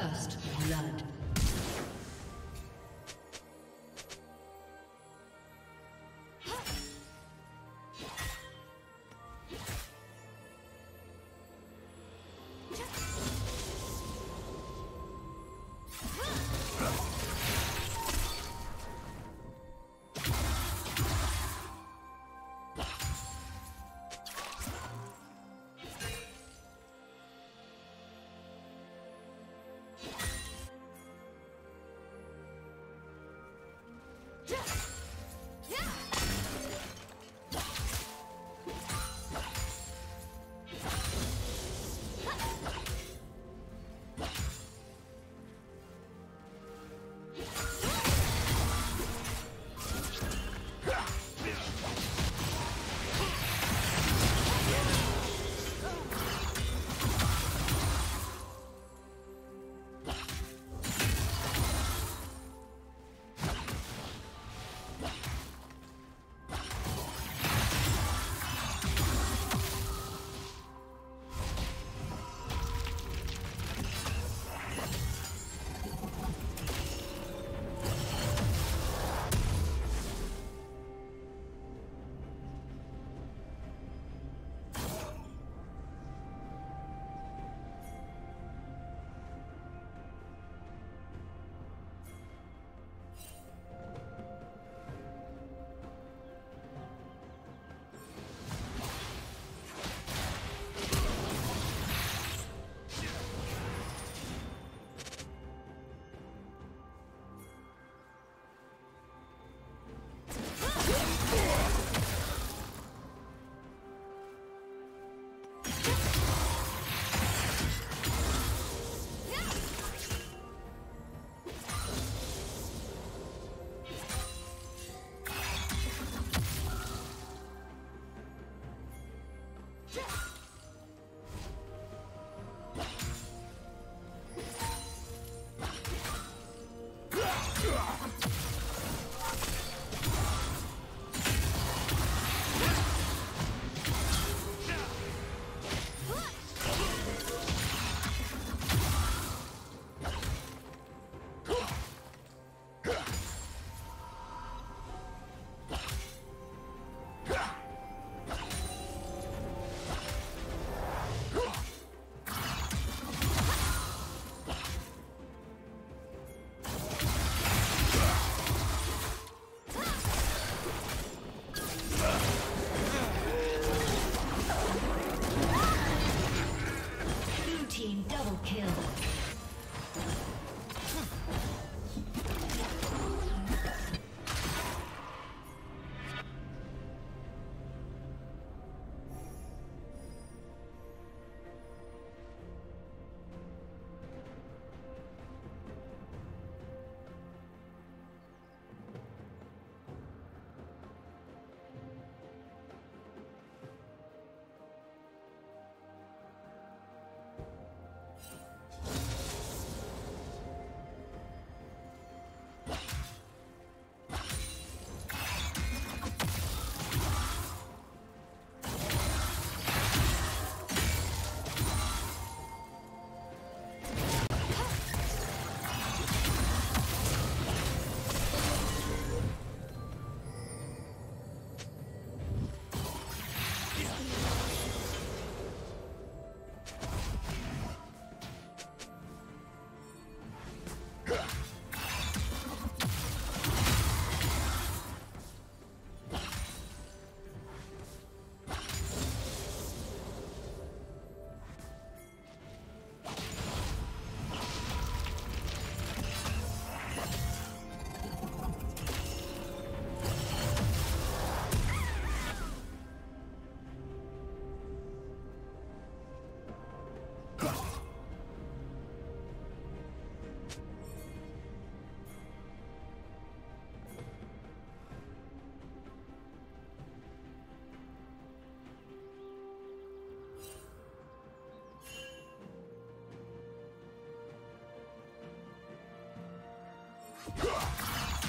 First blood.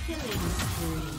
Killing spree.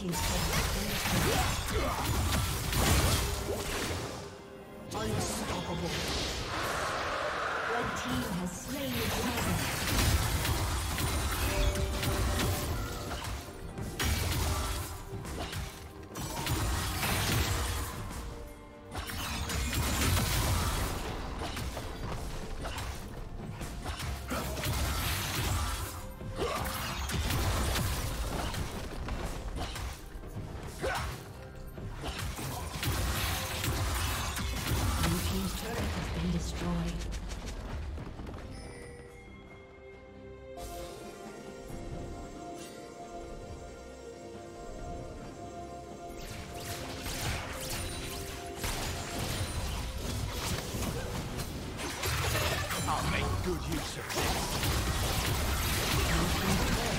Team's Unstoppable. good use of this.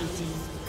Dominating.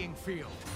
Playing field.